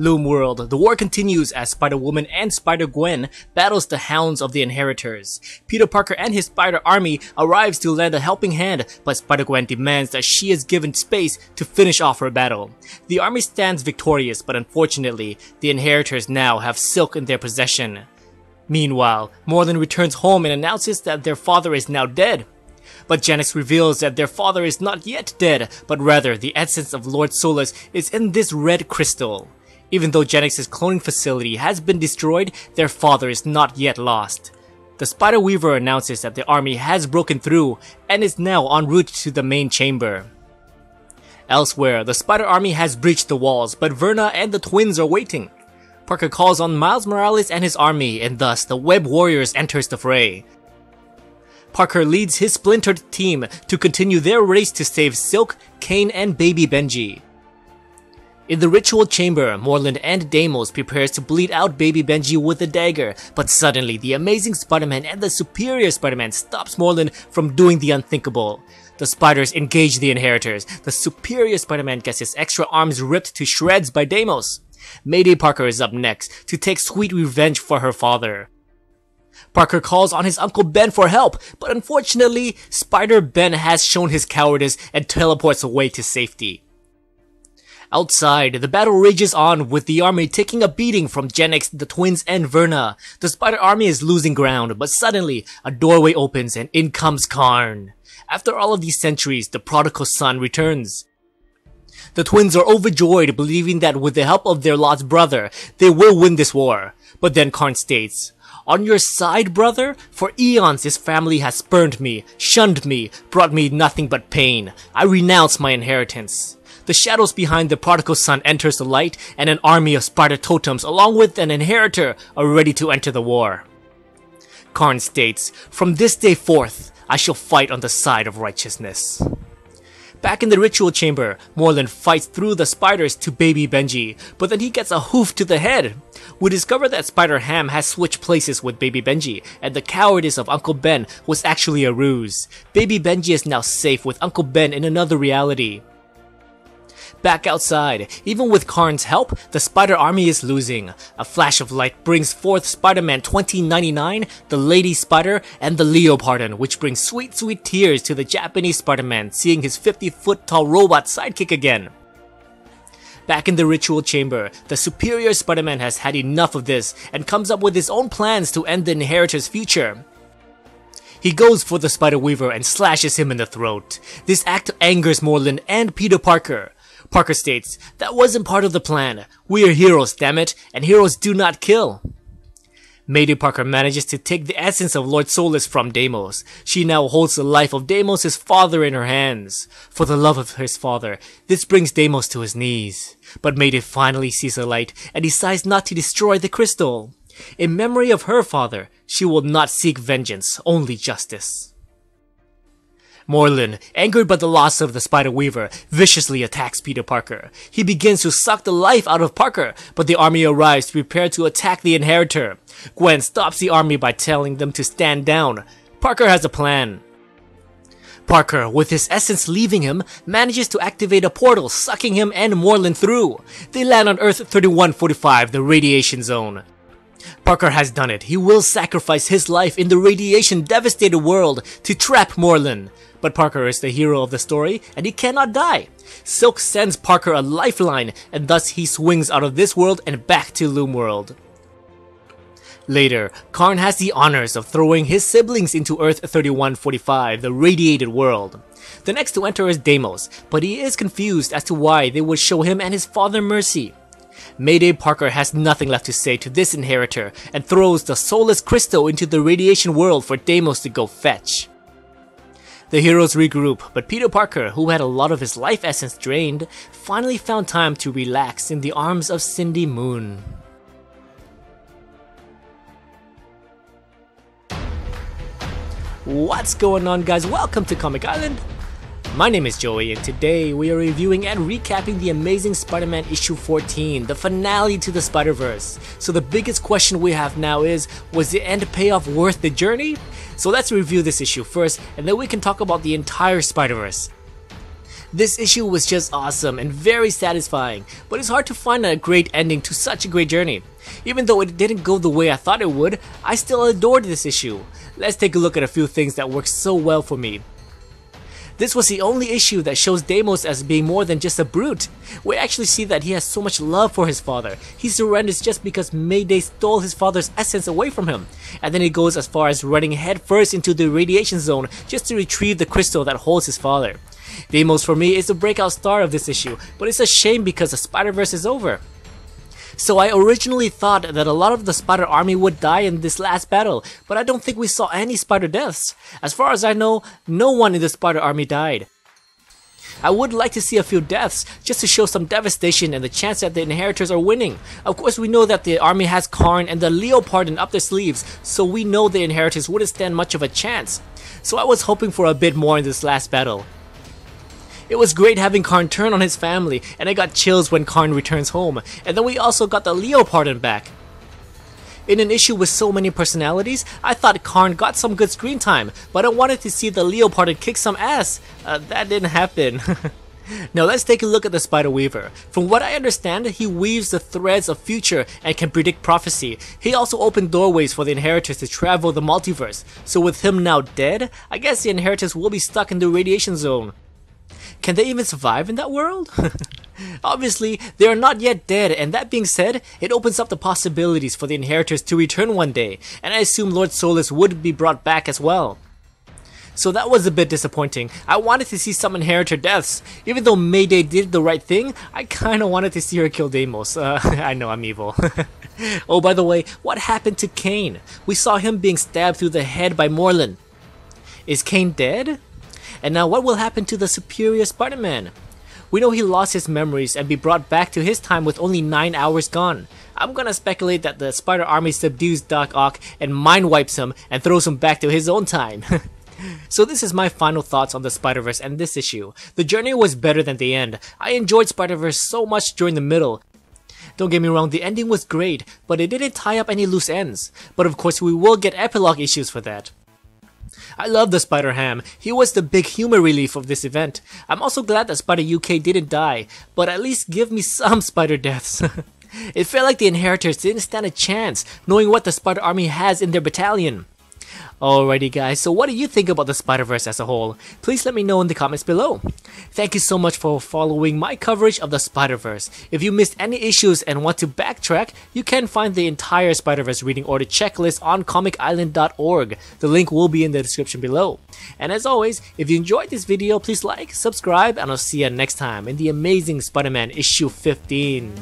Loom World, the war continues as Spider-Woman and Spider-Gwen battles the Hounds of the Inheritors. Peter Parker and his Spider Army arrives to lend a helping hand, but Spider-Gwen demands that she is given space to finish off her battle. The army stands victorious, but unfortunately, the Inheritors now have Silk in their possession. Meanwhile, Morlun returns home and announces that their father is now dead. But Jennix reveals that their father is not yet dead, but rather the essence of Lord Solus is in this red crystal. Even though Jennix's cloning facility has been destroyed, their father is not yet lost. The Spider Weaver announces that the army has broken through and is now en route to the main chamber. Elsewhere, the Spider Army has breached the walls, but Verna and the twins are waiting. Parker calls on Miles Morales and his army, and thus the Web Warriors enters the fray. Parker leads his splintered team to continue their race to save Silk, Kaine, and baby Benji. In the ritual chamber, Morlun and Daemos prepares to bleed out baby Benji with a dagger, but suddenly the amazing Spider-Man and the superior Spider-Man stops Morlun from doing the unthinkable. The spiders engage the inheritors. The superior Spider-Man gets his extra arms ripped to shreds by Daemos. Mayday Parker is up next to take sweet revenge for her father. Parker calls on his Uncle Ben for help, but unfortunately, Spider-Ben has shown his cowardice and teleports away to safety. Outside, the battle rages on with the army taking a beating from Jennix, the twins, and Verna. The spider army is losing ground, but suddenly, a doorway opens and in comes Karn. After all of these centuries, the prodigal son returns. The twins are overjoyed, believing that with the help of their lost brother, they will win this war. But then Karn states, On your side, brother? For eons this family has spurned me, shunned me, brought me nothing but pain. I renounce my inheritance. The shadows behind the prodigal son enters the light, and an army of Sparta totems along with an inheritor are ready to enter the war. Karn states, From this day forth, I shall fight on the side of righteousness. Back in the ritual chamber, Morlun fights through the spiders to baby Benji, but then he gets a hoof to the head. We discover that Spider Ham has switched places with baby Benji, and the cowardice of Uncle Ben was actually a ruse. Baby Benji is now safe with Uncle Ben in another reality. Back outside, even with Karn's help, the Spider Army is losing. A flash of light brings forth Spider-Man 2099, the Lady Spider, and the Leopardon, which brings sweet sweet tears to the Japanese Spider-Man seeing his 50 foot tall robot sidekick again. Back in the ritual chamber, the superior Spider-Man has had enough of this and comes up with his own plans to end the Inheritor's future. He goes for the Spider Weaver and slashes him in the throat. This act angers Morlun and Peter Parker. Parker states, That wasn't part of the plan. We are heroes, damn it, and heroes do not kill. Mayday Parker manages to take the essence of Lord Solus from Daemos. She now holds the life of Daemos' father in her hands. For the love of his father, this brings Daemos to his knees. But Mayday finally sees the light and decides not to destroy the crystal. In memory of her father, she will not seek vengeance, only justice. Morlun, angered by the loss of the Spider Weaver, viciously attacks Peter Parker. He begins to suck the life out of Parker, but the army arrives to prepare to attack the Inheritor. Gwen stops the army by telling them to stand down. Parker has a plan. Parker, with his essence leaving him, manages to activate a portal, sucking him and Morlun through. They land on Earth 3145, the radiation zone. Parker has done it. He will sacrifice his life in the radiation devastated world to trap Morlun. But Parker is the hero of the story, and he cannot die. Silk sends Parker a lifeline, and thus he swings out of this world and back to Loom World. Later, Karn has the honors of throwing his siblings into Earth 3145, the radiated world. The next to enter is Daemos, but he is confused as to why they would show him and his father mercy. Mayday Parker has nothing left to say to this inheritor and throws the soulless crystal into the radiation world for Daemos to go fetch. The heroes regroup, but Peter Parker, who had a lot of his life essence drained, finally found time to relax in the arms of Cindy Moon. What's going on guys? Welcome to Comic Island! My name is Joey and today we are reviewing and recapping the Amazing Spider-Man issue 14, the finale to the Spider-Verse. So the biggest question we have now is, was the end payoff worth the journey? So let's review this issue first and then we can talk about the entire Spider-Verse. This issue was just awesome and very satisfying, but it's hard to find a great ending to such a great journey. Even though it didn't go the way I thought it would, I still adored this issue. Let's take a look at a few things that worked so well for me. This was the only issue that shows Daemos as being more than just a brute. We actually see that he has so much love for his father. He surrenders just because Mayday stole his father's essence away from him. And then he goes as far as running headfirst into the radiation zone just to retrieve the crystal that holds his father. Daemos for me is the breakout star of this issue, but it's a shame because the Spider-Verse is over. So I originally thought that a lot of the spider army would die in this last battle, but I don't think we saw any spider deaths. As far as I know, no one in the spider army died. I would like to see a few deaths, just to show some devastation and the chance that the inheritors are winning. Of course we know that the army has Karn and the Leopardon up their sleeves, so we know the inheritors wouldn't stand much of a chance. So I was hoping for a bit more in this last battle. It was great having Karn turn on his family, and I got chills when Karn returns home, and then we also got the Leopardon back. In an issue with so many personalities, I thought Karn got some good screen time, but I wanted to see the Leopardon kick some ass. Uh, that didn't happen. now let's take a look at the Spider Weaver. From what I understand, he weaves the threads of future and can predict prophecy. He also opened doorways for the Inheritors to travel the multiverse. So with him now dead, I guess the Inheritors will be stuck in the radiation zone. Can they even survive in that world? Obviously, they are not yet dead, and that being said, it opens up the possibilities for the Inheritors to return one day, and I assume Lord Solus would be brought back as well. So that was a bit disappointing. I wanted to see some Inheritor deaths. Even though Mayday did the right thing, I kinda wanted to see her kill Daemos. Uh, I know I'm evil. oh, by the way, what happened to Kaine? We saw him being stabbed through the head by Morlun. Is Kaine dead? And now what will happen to the superior Spider-Man? We know he lost his memories and be brought back to his time with only 9 hours gone. I'm gonna speculate that the Spider Army subdues Doc Ock and mind wipes him and throws him back to his own time. so this is my final thoughts on the Spider-Verse and this issue. The journey was better than the end. I enjoyed Spider-Verse so much during the middle. Don't get me wrong, the ending was great, but it didn't tie up any loose ends. But of course we will get epilogue issues for that. I love the Spider-Ham. He was the big humor relief of this event. I'm also glad that Spider UK didn't die, but at least give me some spider deaths. it felt like the Inheritors didn't stand a chance, knowing what the Spider Army has in their battalion. Alrighty guys, so what do you think about the Spider-Verse as a whole? Please let me know in the comments below. Thank you so much for following my coverage of the Spider-Verse. If you missed any issues and want to backtrack, you can find the entire Spider-Verse reading order checklist on comicisland.org. The link will be in the description below. And as always, if you enjoyed this video, please like, subscribe, and I'll see you next time in the amazing Spider-Man issue 15.